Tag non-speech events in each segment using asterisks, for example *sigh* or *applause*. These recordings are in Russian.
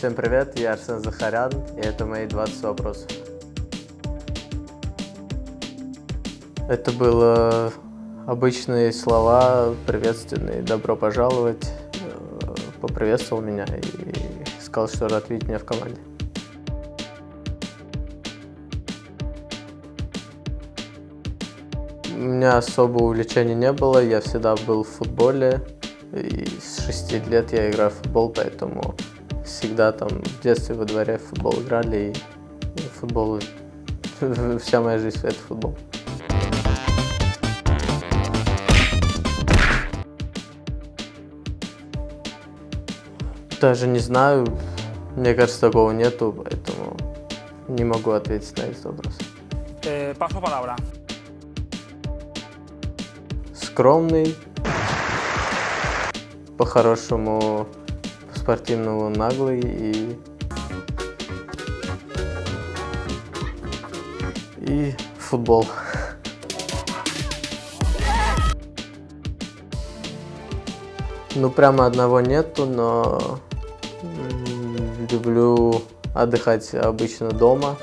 Всем привет, я Арсен Захарян, и это мои 20 вопросов. Это было обычные слова, приветственные, добро пожаловать. Э, поприветствовал меня и сказал, что рад видеть меня в команде. У меня особо увлечений не было, я всегда был в футболе. И с 6 лет я играю в футбол, поэтому всегда там в детстве во дворе в футбол играли, и футбол, *laughs* вся моя жизнь это футбол. Даже не знаю, мне кажется, такого нету, поэтому не могу ответить на этот вопрос. Paso palabra. Скромный, по-хорошему, по-спортивному наглый и... И футбол. Ну, прямо одного нету, но люблю отдыхать обычно дома.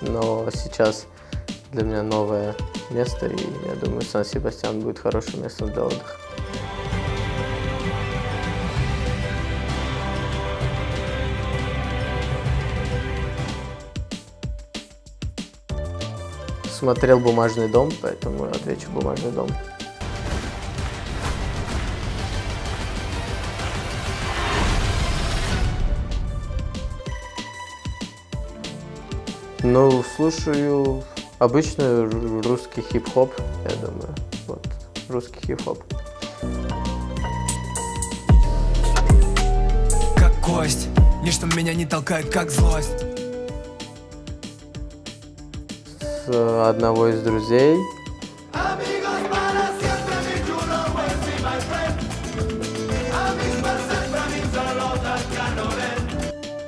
Но сейчас для меня новое место, и я думаю, Сан-Себастьян будет хорошим местом для отдыха. Смотрел «Бумажный дом», поэтому отвечу «Бумажный дом». Ну, слушаю обычный ру- русский хип-хоп, я думаю. Вот, русский хип-хоп. как кость Ничто меня не толкает, как злость одного из друзей.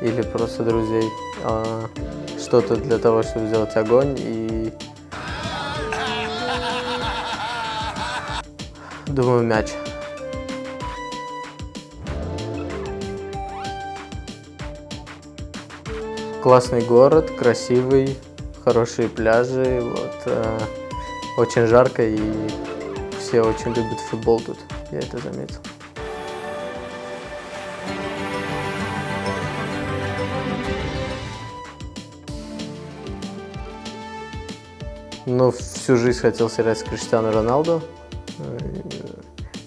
Или просто друзей. А, Что-то для того, чтобы сделать огонь и... Думаю, мяч. Классный город, красивый, хорошие пляжи, вот, э, очень жарко и все очень любят футбол тут, я это заметил. Ну, всю жизнь хотел сыграть с Криштиану Роналду, Э,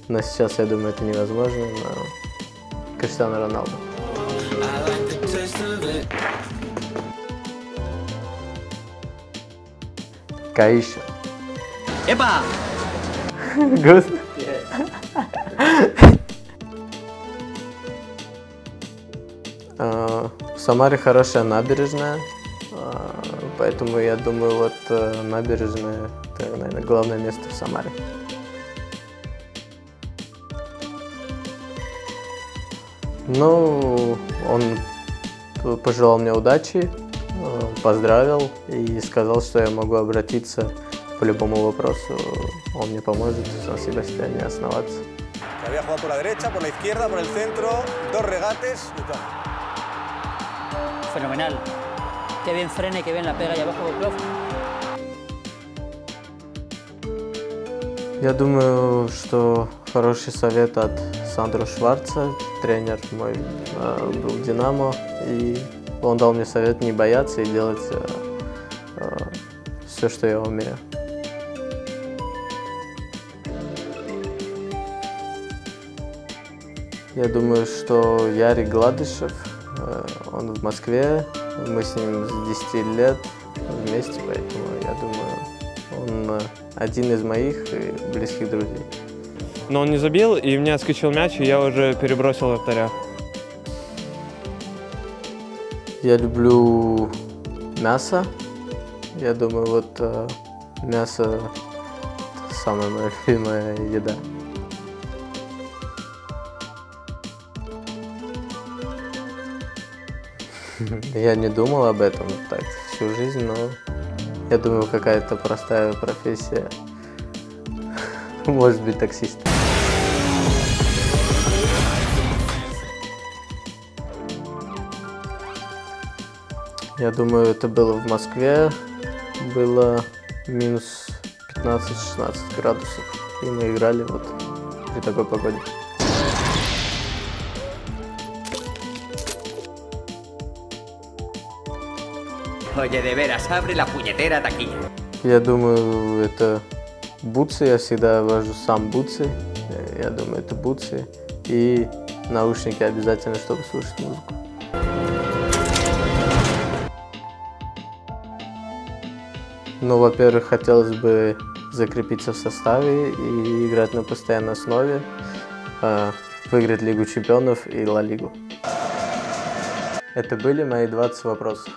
но сейчас, я думаю, это невозможно, но Криштиану Роналду. Каиша. ¡Epa! Good. А, В Самаре хорошая набережная, а, поэтому я думаю, вот э, набережная это, наверное, главное место в Самаре. Ну, он пожелал мне удачи, поздравил и сказал, что я могу обратиться по любому вопросу. Он мне поможет в Сан-Себастьяне основаться. Había jugado por la derecha, por la izquierda, por el centro, dos regates. y tal. Fenomenal. Qué bien frene, qué bien la pega y abajo Koklov. Я думаю, что хороший совет от Сандро Шварца, тренер мой э, был в Динамо, и он дал мне совет не бояться и делать все, что я умею. Я думаю, что Ярик Гладышев, э, он в Москве, мы с ним с 10 лет вместе, поэтому я думаю, он э, один из моих э, близких друзей. Но он не забил, и мне отскочил мяч, и я уже перебросил вратаря. Я люблю мясо. Я думаю, вот э, мясо самая моя *laughs* любимая еда. *laughs* Я не думал об этом так всю жизнь, но я думаю, какая-то простая профессия. *laughs* Может быть, таксист. Я думаю, это было в Москве. Было минус 15-16 градусов. И мы играли вот при такой погоде. Oye, de veras, abre la puñetera taquilla. Я думаю, это бутсы. Я всегда вожу сам бутсы. Э, Я думаю, это бутсы. И наушники обязательно, чтобы слушать музыку. Ну, во-первых, хотелось бы закрепиться в составе и играть на постоянной основе, э, выиграть Лигу чемпионов и Ла Лигу. Это были мои 20 вопросов.